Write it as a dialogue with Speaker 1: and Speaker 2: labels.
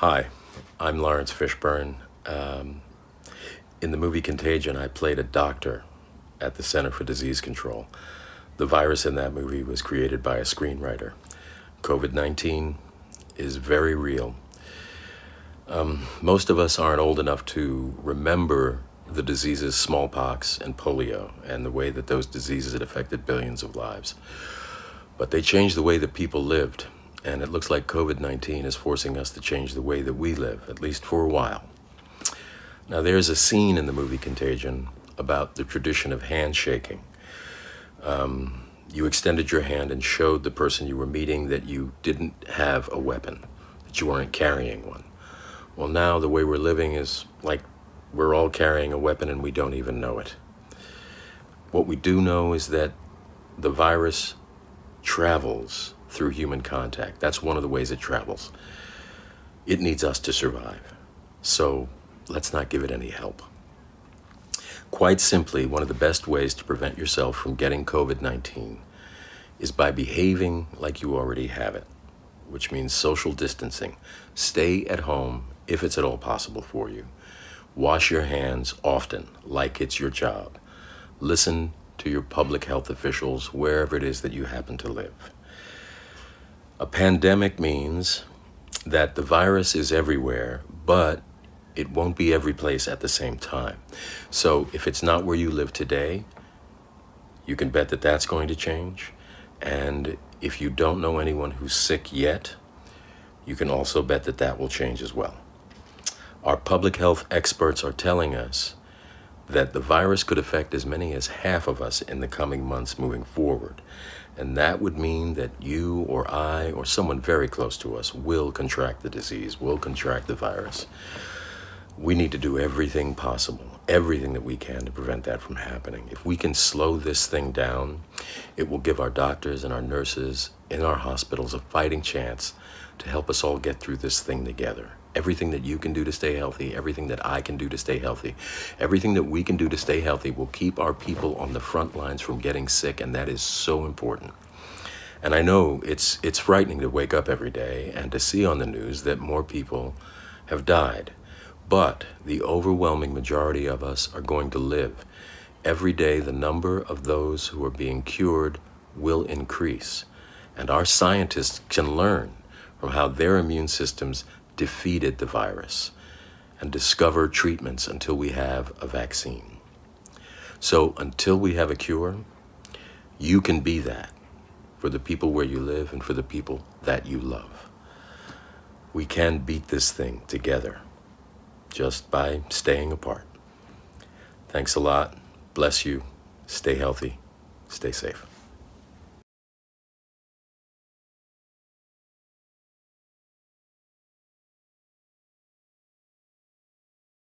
Speaker 1: Hi, I'm Laurence Fishburne. Um, in the movie Contagion, I played a doctor at the Center for Disease Control. The virus in that movie was created by a screenwriter. COVID 19 is very real. Um, most of us aren't old enough to remember the diseases smallpox and polio and the way that those diseases had affected billions of lives. But they changed the way that people lived, and it looks like COVID 19 is forcing us to change the way that we live, at least for a while. Now, there's a scene in the movie Contagion about the tradition of handshaking. Um, you extended your hand and showed the person you were meeting that you didn't have a weapon, that you weren't carrying one. Well, now the way we're living is like we're all carrying a weapon and we don't even know it. What we do know is that the virus travels through human contact. That's one of the ways it travels. It needs us to survive. So let's not give it any help. Quite simply, one of the best ways to prevent yourself from getting COVID 19 is by behaving like you already have it, which means social distancing. Stay at home if it's at all possible for you. Wash your hands often, like it's your job. Listen to your public health officials wherever it is that you happen to live. A pandemic means that the virus is everywhere, but it won't be every place at the same time. So if it's not where you live today, you can bet that that's going to change. And if you don't know anyone who's sick yet, you can also bet that that will change as well. Our public health experts are telling us that the virus could affect as many as half of us in the coming months moving forward. And that would mean that you or I or someone very close to us will contract the disease, will contract the virus we need to do everything possible, everything that we can to prevent that from happening. If we can slow this thing down, it will give our doctors and our nurses in our hospitals a fighting chance to help us all get through this thing together. Everything that you can do to stay healthy, everything that I can do to stay healthy, everything that we can do to stay healthy will keep our people on the front lines from getting sick, and that is so important. And I know it's it's frightening to wake up every day and to see on the news that more people have died but the overwhelming majority of us are going to live. Every day, the number of those who are being cured will increase. And our scientists can learn from how their immune systems defeated the virus and discover treatments until we have a vaccine. So, until we have a cure, you can be that for the people where you live and for the people that you love. We can beat this thing together just by staying apart. Thanks a lot. Bless you. Stay healthy. Stay safe.